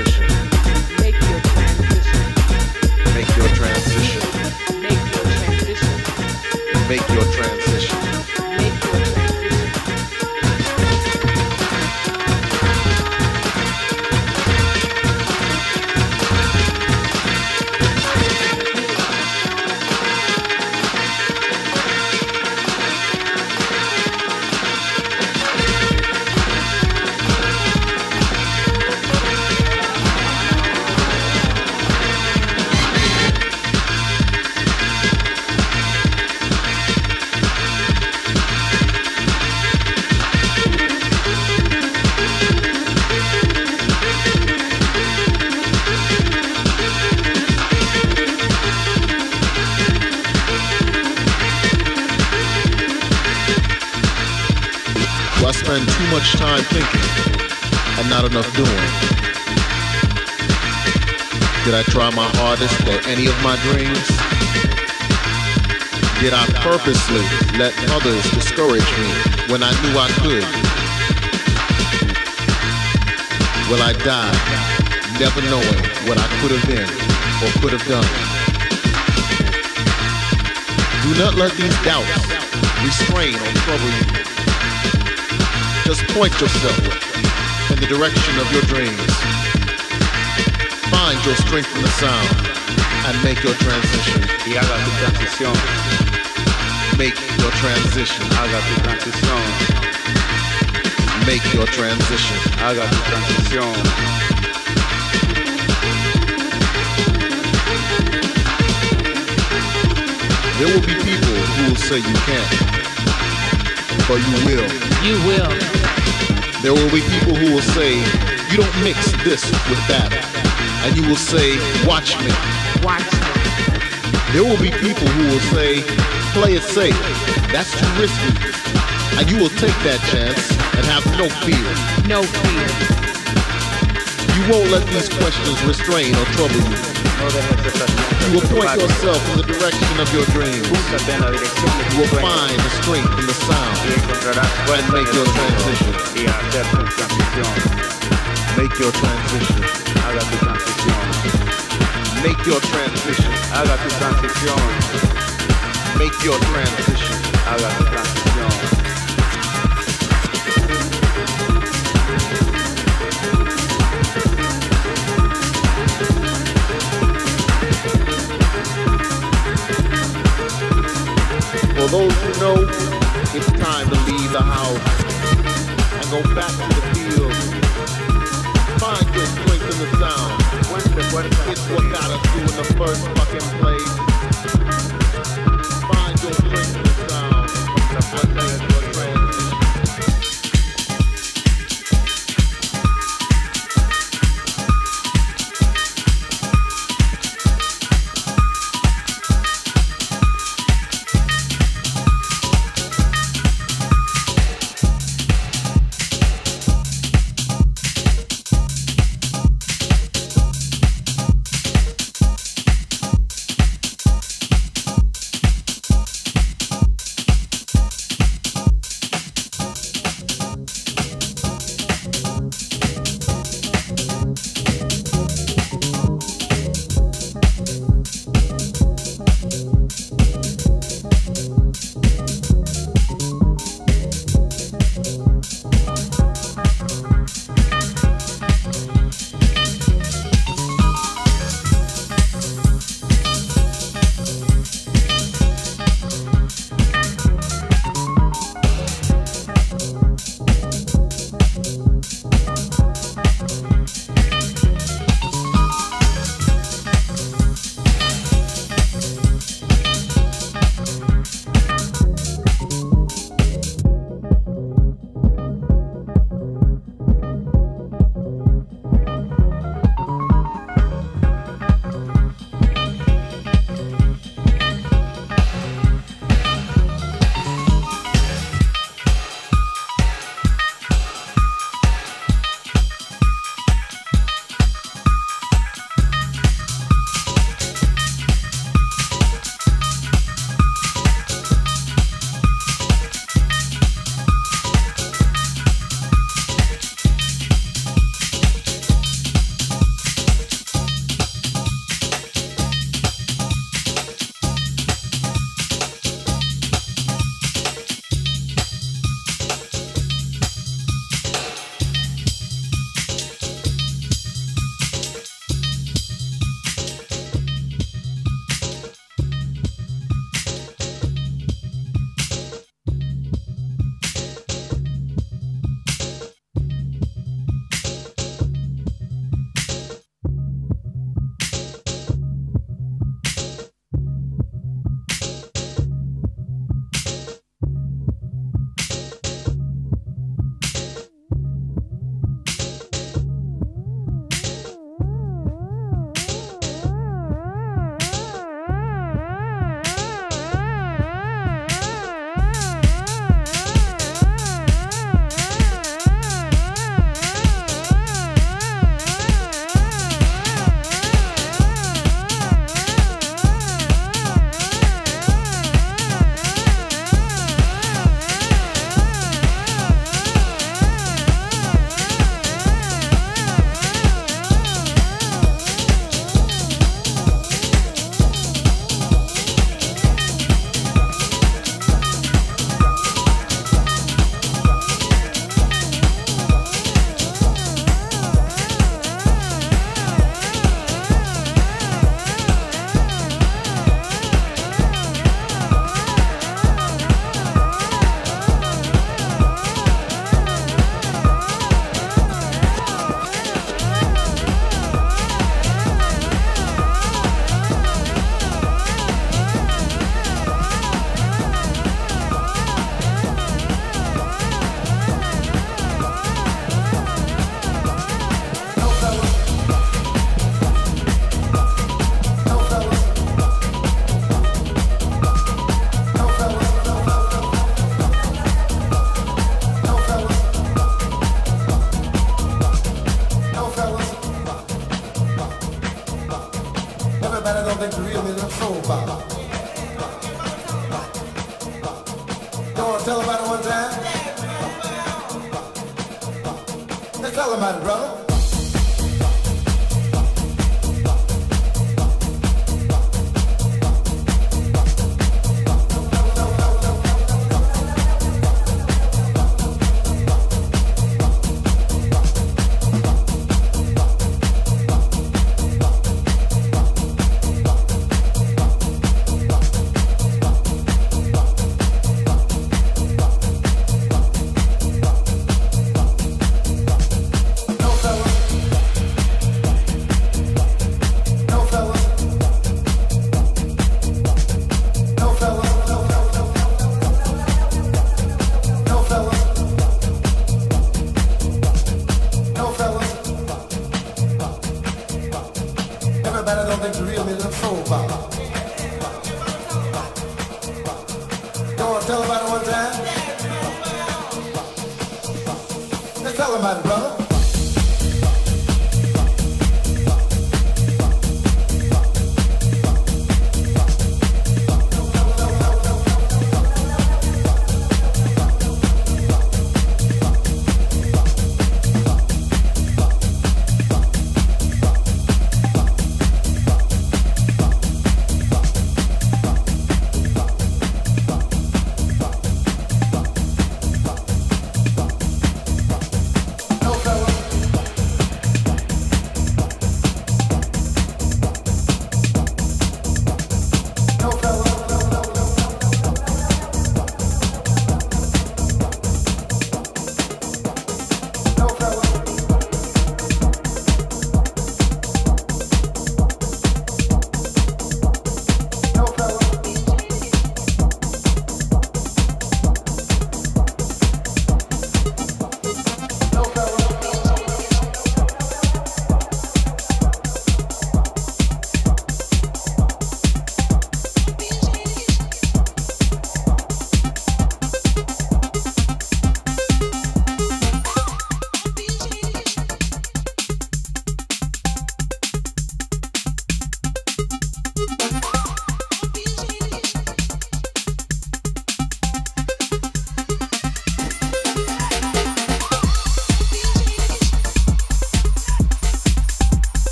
any knew I could? Will I died, never knowing what I could have been or could have done? Do not let these doubts restrain or trouble you. Just point yourself in the direction of your dreams. Find your strength in the sound and make your transition. Y haga tu transición. Make your transition. I haga tu transición. Make your transition. I Haga tu transición. There will be people who will say you can't, but you will. You will. There will be people who will say you don't mix this with that, and you will say, watch me. Watch me. There will be people who will say, play it safe. That's too risky. And you will take that chance and have no fear. No fear. You won't let these questions restrain or trouble you. No dejes estas You will point yourself in the direction of your dreams. Búscate en la dirección de You will find the strength in the sound. encontrarás fuerza make en el your mundo transition. y hacer tu transición. Make your transition. Haga tu transición. Make your transition. Haga tu transición. Make your transition. Haga tu transición. For those who know, it's time to leave the house and go back to the field. Find your strength in the sound. It's what got us in the first fucking place.